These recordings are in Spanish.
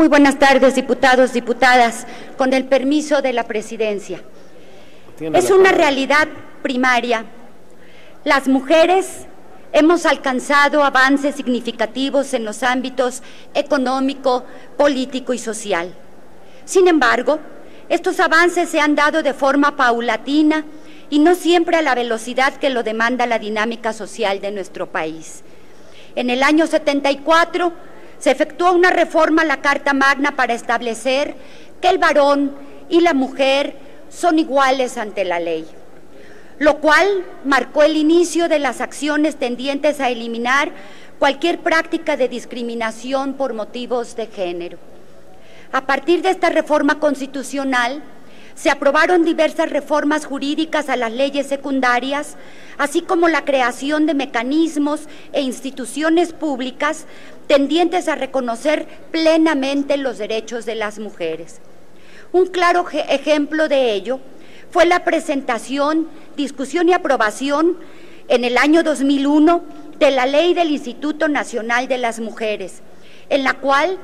Muy buenas tardes, diputados, diputadas. Con el permiso de la presidencia. Es una realidad primaria. Las mujeres hemos alcanzado avances significativos en los ámbitos económico, político y social. Sin embargo, estos avances se han dado de forma paulatina y no siempre a la velocidad que lo demanda la dinámica social de nuestro país. En el año 74 se efectuó una reforma a la Carta Magna para establecer que el varón y la mujer son iguales ante la ley, lo cual marcó el inicio de las acciones tendientes a eliminar cualquier práctica de discriminación por motivos de género. A partir de esta reforma constitucional, se aprobaron diversas reformas jurídicas a las leyes secundarias, así como la creación de mecanismos e instituciones públicas tendientes a reconocer plenamente los derechos de las mujeres. Un claro ejemplo de ello fue la presentación, discusión y aprobación en el año 2001 de la Ley del Instituto Nacional de las Mujeres, en la cual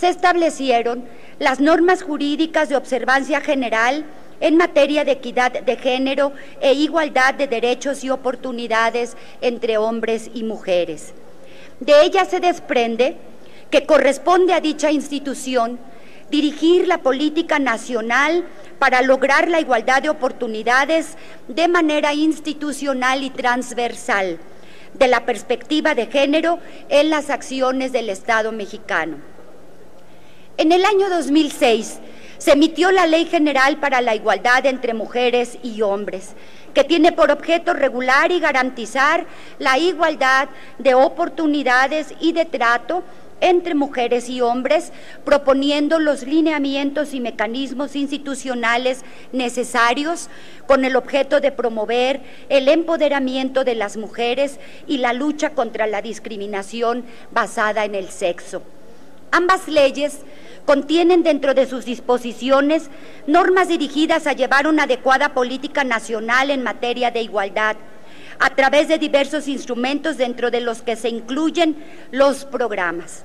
se establecieron las normas jurídicas de observancia general en materia de equidad de género e igualdad de derechos y oportunidades entre hombres y mujeres. De ella se desprende que corresponde a dicha institución dirigir la política nacional para lograr la igualdad de oportunidades de manera institucional y transversal de la perspectiva de género en las acciones del Estado mexicano. En el año 2006 se emitió la Ley General para la Igualdad entre Mujeres y Hombres, que tiene por objeto regular y garantizar la igualdad de oportunidades y de trato entre mujeres y hombres, proponiendo los lineamientos y mecanismos institucionales necesarios con el objeto de promover el empoderamiento de las mujeres y la lucha contra la discriminación basada en el sexo. Ambas leyes contienen dentro de sus disposiciones normas dirigidas a llevar una adecuada política nacional en materia de igualdad a través de diversos instrumentos dentro de los que se incluyen los programas.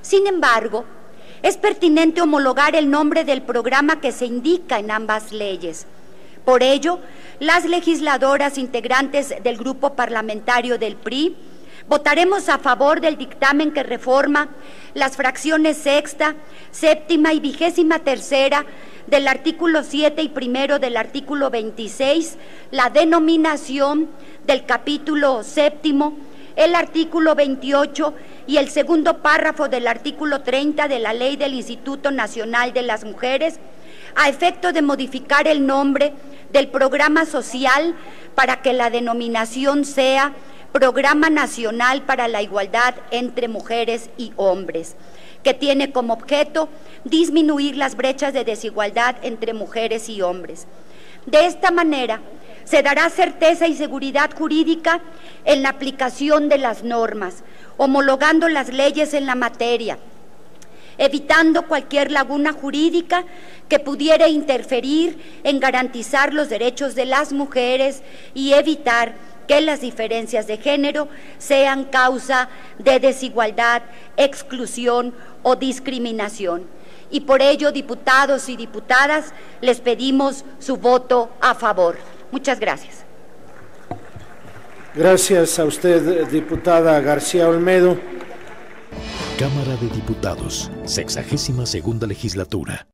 Sin embargo, es pertinente homologar el nombre del programa que se indica en ambas leyes. Por ello, las legisladoras integrantes del grupo parlamentario del PRI Votaremos a favor del dictamen que reforma las fracciones sexta, séptima y vigésima tercera del artículo 7 y primero del artículo 26, la denominación del capítulo séptimo, el artículo 28 y el segundo párrafo del artículo 30 de la Ley del Instituto Nacional de las Mujeres, a efecto de modificar el nombre del programa social para que la denominación sea Programa Nacional para la Igualdad entre Mujeres y Hombres, que tiene como objeto disminuir las brechas de desigualdad entre mujeres y hombres. De esta manera, se dará certeza y seguridad jurídica en la aplicación de las normas, homologando las leyes en la materia, evitando cualquier laguna jurídica que pudiera interferir en garantizar los derechos de las mujeres y evitar que las diferencias de género sean causa de desigualdad, exclusión o discriminación. Y por ello, diputados y diputadas, les pedimos su voto a favor. Muchas gracias. Gracias a usted, diputada García Olmedo. Cámara de Diputados, sexagésima segunda legislatura.